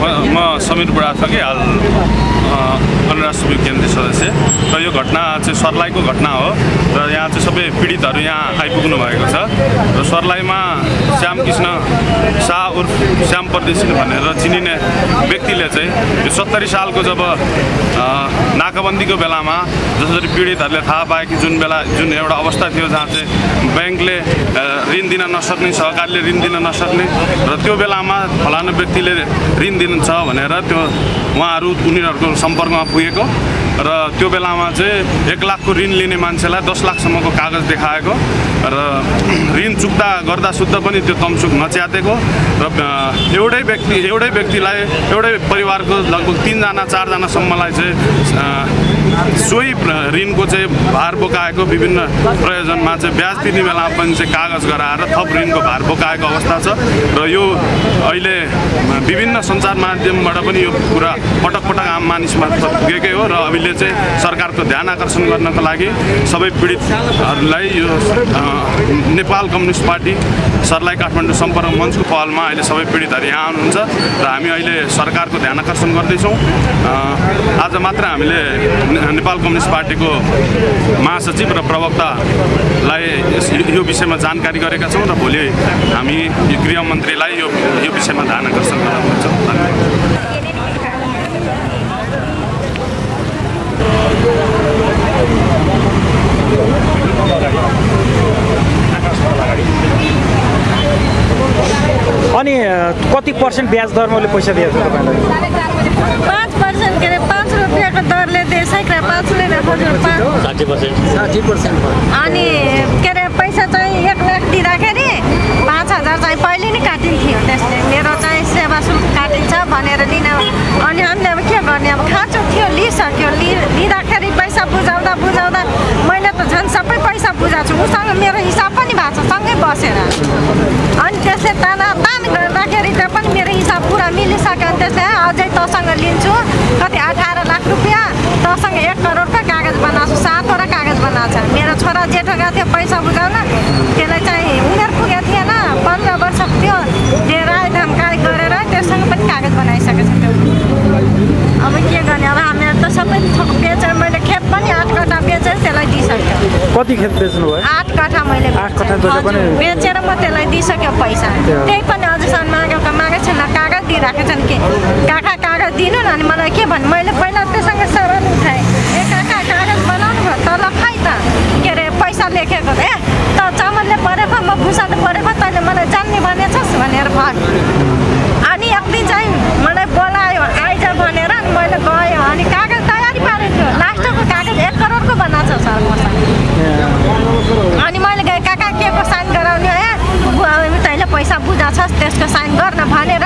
म समीर बुढाथोकी हाल अ, वनराज समिति केन्द्रीय सदस्य। र यो घटना चाहिँ सर्लाहीको घटना हो। र यहाँ चाहिँ सबै पीडितहरू यहाँ आइपुग्नु भएको छ। र सर्लाहीमा श्यामकृष्ण शाह उर्फ श्याम परदेशी भनेर चिनिने व्यक्तिले चाहिँ यो सत्तरी सालको जब नाकाबन्दीको बेलामा जसरी पीडितहरूले थाहा पाए कि जुन बेला जुन एउटा अवस्था थियो जहाँ चाहिँ ब्याङ्कले ऋण दिन नसक्ने सहकारीले ऋण दिन नसक्ने र त्यो बेलामा फलानु व्यक्तिले ऋण दिन्छ भनेर त्यो उहाँहरू उनीहरूको सम्पर्कमा पुगेको र त्यो बेलामा चाहिँ एक लाखको ऋण लिने मान्छेलाई दस लाखसम्मको कागज देखाएको। र ऋण चुक्ता गर्दा सुत्दा पनि त्यो तमसुक नच्यातेको र एउटै व्यक्ति एउटै व्यक्तिलाई एउटै परिवारको लगभग तिनजना चारजनासम्मलाई चाहिँ सोही ऋणको चाहिँ भार बोकाएको विभिन्न प्रयोजनमा चाहिँ ब्याज तिर्ने बेलामा पनि चाहिँ कागज गराएर थप ऋणको भार बोकाएको अवस्था छ। र यो अहिले विभिन्न सञ्चार माध्यमबाट पनि यो कुरा पटक पटक आम मानिस मार्फत पुगेकै हो र अहिले चाहिँ सरकारको ध्यान आकर्षण गर्नको लागि सबै पीडितहरूलाई यो नेपाल कम्युनिस्ट पार्टी सरलाई काठमाडौँ सम्पर्क मञ्चको पहलमा अहिले सबै पीडितहरू यहाँ आउनुहुन्छ र हामी अहिले सरकारको ध्यान आकर्षण गर्दैछौँ। आज मात्र हामीले नेपाल कम्युनिस्ट पार्टीको महासचिव र प्रवक्तालाई यो विषयमा जानकारी गरेका छौँ र भोलि हामी गृहमन्त्रीलाई यो यो विषयमा ध्यान आकर्षण गराउनेछौँ धन्यवाद। अनि कति पर्सेन्ट ब्याज दरमा उसले पैसा दिएको छ तपाईँलाई? पाँच पर्सेन्ट के अरे पाँच रुपियाँको दरले साठी पर्सेन्ट। साठी पर्सेन्ट अनि के अरे पैसा चाहिँ एक लाख दिँदाखेरि पाँच हजार चाहिँ पहिले नै काटिन्थ्यो त्यसले। मेरो चाहिँ सेवा शुल्क काटिन्छ भनेर लिन अनि बसेर। अनि त्यसले ताना तान गर्दाखेरि त्यो पनि मेरो हिसाब पुरा मिलिसक्यो अनि त्यसले अझै तँसँग लिन्छु। कति अठार लाख रुपियाँ? तँसँग एक करोडको कागज बनाएको छु सातवटा कागज बनाएको छ मेरो छोरा जेठो गएको थियो पैसा बुझाउन। त्यसलाई चाहिँ उमेर पुगेको थिएन पन्ध्र वर्ष थियो। लिएर धम्काइ गरेर त्योसँग पनि कागज बनाइसकेको छ त्यो। अब के गर्ने? अब हामीहरू त सबै बेचेर मैले खेत पनि आठ कट्टा बेचेर त्यसलाई दिइसक्यो कति खेत बेच्नु भयो? आठ कट्ठा मैले आठ बेचेर हजुर, पनि- बेचेर म त्यसलाई दिइसक्यो पैसा। त्यो- त्यही पनि अझसम्म मागेको मागेको छैन कागज दिइरहेको छन् कि। काका कागज दिनु न अनि मलाई के भन्नु? मैले पहिला त्योसँग सवाल उठाएँ। ए काका कागज बनाउनु भयो। तल खाइ त? के अरे पैसा लेखेको ए त चामलले परेको म भुसाले परेको तैँले मलाई जान्ने भनेछस् भनेर भन्यो अनि एक दिन चाहिँ मलाई बोलायो आइज भनेर अनि मैले गएँ अनि कागज तयारी पारेको थियो लास्टको कागज एक करोडको बनाएको छ सर मसँग अनि मैले गएँ काका के को साइन गराउने ए बुवा तैँले बुझाछस् त्यसको साइन गर्न भनेर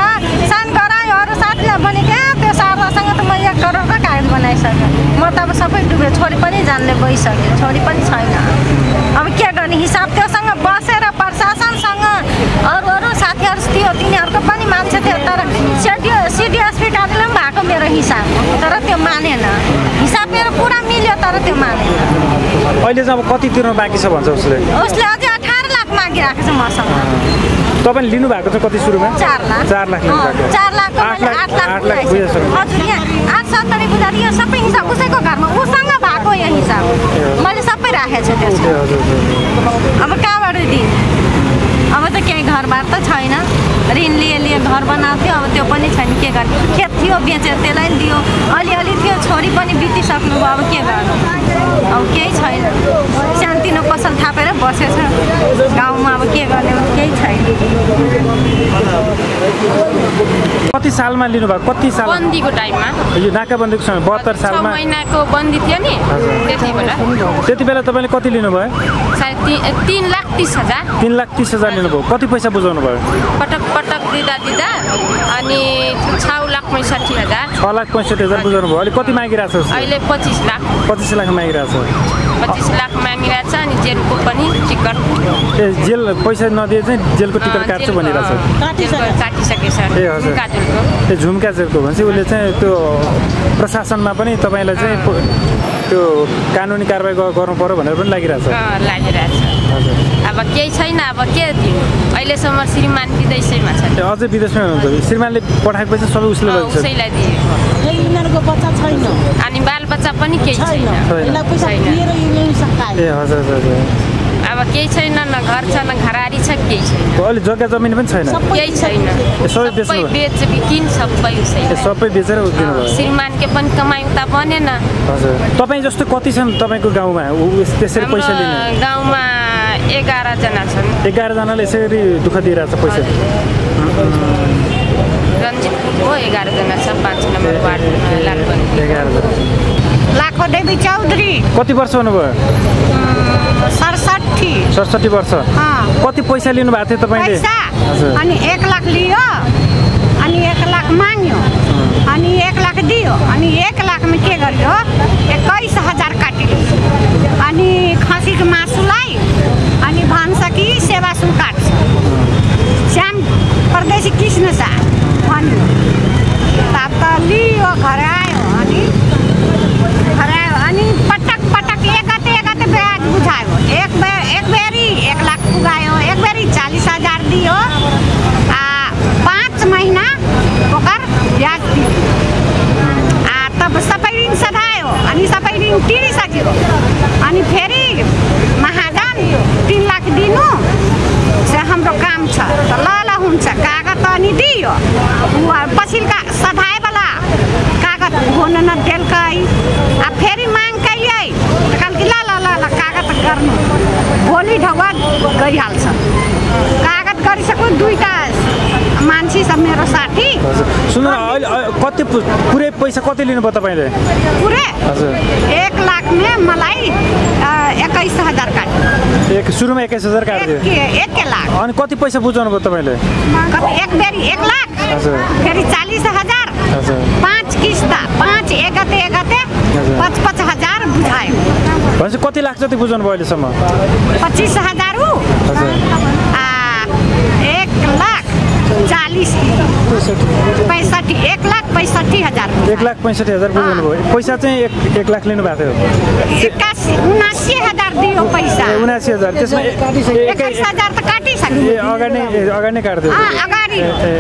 साइन गरायो। अरू साथीलाई भने क्या त्यो शारदासँग त म एक करोडको कागज बनाइसकेँ। म त अब सबै डुबेँ छोरी पनि जानले गइसक्यो छोरी पनि छैन। अब के गर्ने हिसाब त्योसँग बसेर प्रशासनसँग अरू अरू साथीहरू थियो तिनीहरूको पनि मान्छे थियो तर सिडिओ सिडिएसपी कार्यालय पनि भएको मेरो हिसाब तर त्यो मानेन। हिसाब मेरो पुरा मिल्यो तर त्यो मानेन। अहिले चाहिँ अब कति तिर्नु बाँकी छ भन्छ उसले? उसले अझै अठार लाख मागिरहेको छ मसँग। तपाईँले लिनु भएको छ कति सुरुमा? चार लाख। चार लाख लिनु आठ लाख आठ लाख आठ सत्तरी बुझाएर यो सबै हिसाब घरमा। उसँग भएको यो हिसाब। मैले सबै राखेको छु अब कहाँबाट दिने अब त केही घरबार त छैन। ऋण लिए लिए घर बनाएको थियो अब त्यो पनि छैन। के गर्ने? खेत थियो बेचेर त्यसलाई दियो अलिअलि थियो छोरी पनि बितिसक्नु भयो अब के गर्नु अब केही छैन सानोतिनो पसल थापेर बसेछ गाउँमा अब के गर्ने अब केही छैन कति सालमा लिनुभएको? कति साल? बन्दीको टाइममा। यो नाकाबन्दीको समय बहत्तर छ सालमा? महिनाको बन्दी थियो नि त्यति बेला। त्यति बेला तपाईँले कति लिनुभयो? तिन लाख तिस हजार। तिन लाख तिस हजार लिनुभयो। कति पैसा बुझाउनु भयो? पटक पटक दिँदा दिँदा अनि छ लाख पैँसठी हजार। छ लाख पैँसठी हजार बुझाउनु भयो। अहिले कति मागिरहेको छ? अहिले पच्चिस लाख। पच्चिस लाख मागिरहेको पच्चिस लाख मागिरहेको छ अनि जेलको पनि टिकट छ ए जेल पैसा नदिए चाहिँ जेलको टिकट काट्छु भनिरहेको छ। छ ए, हजुर। त्यो झुम्का जेलको भनेपछि उसले चाहिँ त्यो प्रशासनमा पनि तपाईँलाई चाहिँ त्यो कानुनी कारवाही गर्नु पर्यो भनेर पनि लागिरहेछ अँ, लागिरहेछ हजुर। अब केही छैन अब के दिनु अहिलेसम्म श्रीमान विदेशैमा छ। ए, अझै विदेशमै हुनुहुन्छ। श्रीमानले पठाएपछि सबै उसले छ उसैलाई यिनीहरूको बच्चा छैन। अनि बालबच्चा पनि केही छैन। ए हजुर हजुर। केही छैन न घर छ न घरारी छ केही छैन। अहिले जग्गा जमिन पनि छैन। केही छैन। सबै? बेच बिकिन सबै सबै बेचेर श्रीमानके पनि कमाइ उता बनेन हजुर। तपाईँ जस्तो कति छन् तपाईँको गाउँमा? त्यसरी पैसा लिने? गाउँमा एघारजना छन्। एघारजनाले यसरी दुःख दिइरहेछ पैसा। रन्जितपुरको एघारजना छ पाँच नम्बर वार्डमा लालबन्दी एघारजना। लाखो देवी चौधरी। कति वर्ष हुनुभयो? सडसठी। सडसठी वर्ष। कति पैसा लिनु भएको थियो तपाईँले? अनि एक लाख लियो अनि एक लाख माग्यो अनि एक लाख दियो अनि एक लाखमा के गर्यो एक्काइस हजार काट्यो अनि खसीको मासुलाई अनि भन्छ कि सेवा शुल्क काट्छ श्याम परदेशी कृष्ण शाह भन्यो तब त लियो घर आयो अनि घर आयो अनि पटक पटक एकते एकते ब्याज बुझायो एक बे एक बेरी एक लाख पुगायो एक बेरी चालिस हजार दियो आ पाँच महिना ओकर ब्याज दियो आ तब सबै ऋण सधायो अनि सबै ऋण तिरिसक्यो अनि फेरि महाजन तिन लाख दिनु से हाम्रो काम छ त ल ल हुन्छ कागज त अनि दियो उ पछिल्का सधाएवाला कागज हुन न देलकै आ फेरि माग कैलिए त कहल कि ल ल ल ल कागज गर्नु भोलि ढौवा गइहाल्छ कागज गरिसक्यो दुईवटा मान्छे सब मेरो साथी। हजुर। सुन्नु न, अहिले अहिले कति पुरै पैसा कति लिनुभयो तपाईँले? पुरै? हजुर। एक लाखमे मलाई एक्काइस हजार काट्यो एक सुरुमा एक्काइस हजार काटिदियो एक एक लाख। अनि कति पैसा बुझाउनु भयो तपाईँले? एक बेरी एक लाख। फेरि चालिस हजार। पाँच किस्त। पाँच एकते एकते। पाँच पाँच हजार बुझायो। भनेपछि कति लाख जति बुझाउनु भयो अहिलेसम्म? पच्चिस हजार एक लाख चालिस पैँसठी एक लाख पैँसठी हजार एक लाख पैँसठी हजार बुझाउनु भयो। पैसा चाहिँ एक एक लाख लिनुभएको थियो। उनासी हजार त्यसमा अगाडि अगाडि नै काटिदियो अँ, अगाडि ए, ए, ए,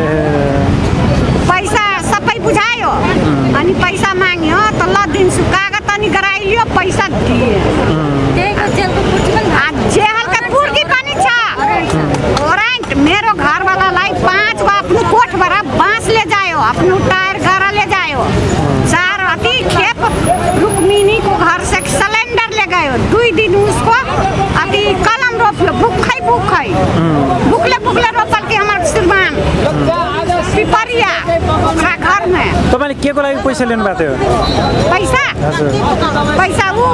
पैसा सबै बुझायो अनि पैसा माग्यो त ल दिन्छु कागज अनि गराइलियो पैसा दिए आ, जेहलका पुर्की पनि छ वारंट मेरो घरवालालाई पाँच गो आफ्नो कोठबाट बाँसले जायो आफ्नो टायर गराले जायो चार अति खेप रुक्मिनीको घर से सिलेंडर ले गयो दुई दिन उसको। अति कलम रोप्यो बुखै बुखै। बुकले बुकले रोपल कि हमर श्रीमान पिपरिया घरमे। तपाईँले के को लागि पैसा लिनुभएको थियो? पैसा? पैसा ऊ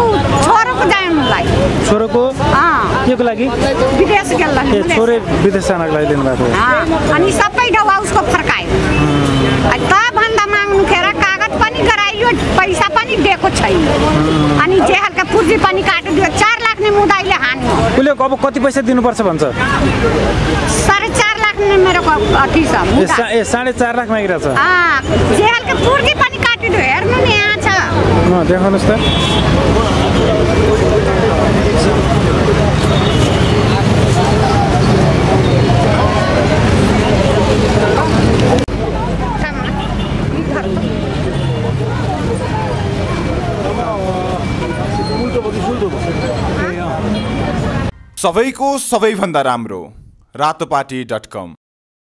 छोरोको जानुलाई छोरोको? के को लागि? विदेश गेल छोरै विदेश जानको लागि लिनुभएको थियो। अँ, अनि सबै डौवा उसको फर्कायो। त भन्दा माग्नु खेर कागज पनि गराइयो पैसा पनि दिएको छैन। अनि जेहलका पुर्जी पनि काटिदियो चार लाख ने मुदाइले हान्यो। उसले अब कति पैसा दिनुपर्छ भन्छ? साढे चार लाख ने मेरो अथी छ ए साढे चार लाख मागिरहेछ। अँ, जेहलका पुर्जी पनि काटिदियो हेर्नु नि यहाँ छ। देखाउनुहोस् त। सबैको सबैभन्दा राम्रो। Ratopati dot com.